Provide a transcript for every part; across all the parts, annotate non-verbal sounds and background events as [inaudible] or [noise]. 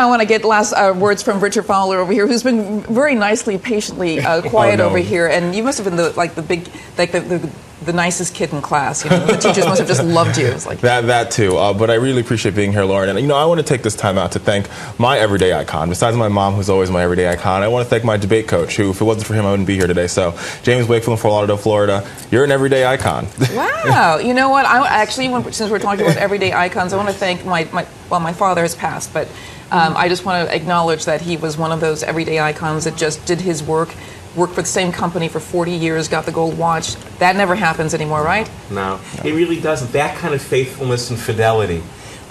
I want to get last uh, words from Richard Fowler over here, who's been very nicely, patiently uh, [laughs] quiet Oh, no. over here, and you must have been the like the big, like the, the, the nicest kid in class. You know, the teachers must have just loved you. It's like That, that too. Uh, but I really appreciate being here, Lauren. And, you know, I want to take this time out to thank my everyday icon. Besides my mom, who's always my everyday icon, I want to thank my debate coach, who, if it wasn't for him, I wouldn't be here today. So, James Wakefield in Fort Lauderdale, Florida, you're an everyday icon. [laughs] Wow. You know what? I actually, when, since we're talking about everyday icons, I want to thank my, my well, my father has passed, but um, I just want to acknowledge that he was one of those everyday icons that just did his work, worked for the same company for 40 years, got the gold watch. That never happens anymore, right? No, it really doesn't. That kind of faithfulness and fidelity,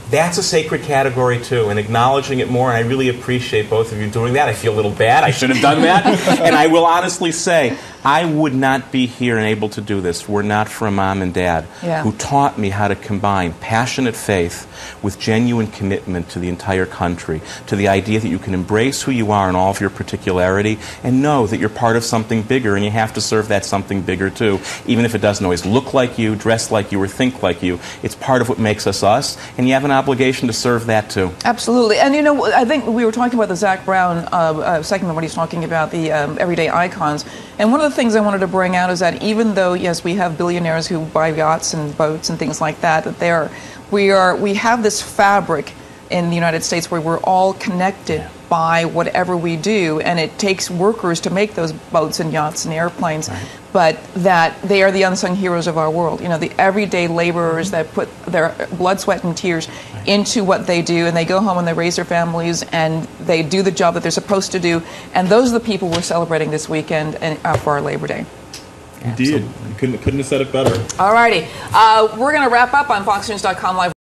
that's a sacred category too, and acknowledging it more. And I really appreciate both of you doing that. I feel a little bad. I should have done that. [laughs] and I will honestly say, I would not be here and able to do this were not for a mom and dad Yeah. who taught me how to combine passionate faith with genuine commitment to the entire country, to the idea that you can embrace who you are in all of your particularity and know that you're part of something bigger and you have to serve that something bigger too. Even if it doesn't always look like you, dress like you, or think like you, it's part of what makes us us, and you have an obligation to serve that too. Absolutely, and you know, I think we were talking about the Zach Brown uh, uh, segment when he's talking about the um, everyday icons. And one of the things I wanted to bring out is that even though yes, we have billionaires who buy yachts and boats and things like that, that there, we are we have this fabric in the United States where we're all connected by whatever we do, and it takes workers to make those boats and yachts and airplanes. But that they are the unsung heroes of our world. You know, the everyday laborers that put their blood, sweat, and tears into what they do, and they go home and they raise their families and they do the job that they're supposed to do. And those are the people we're celebrating this weekend and, uh, for our Labor Day. Indeed. Couldn't, couldn't have said it better. All righty. Uh, we're going to wrap up on FoxNews.com Live.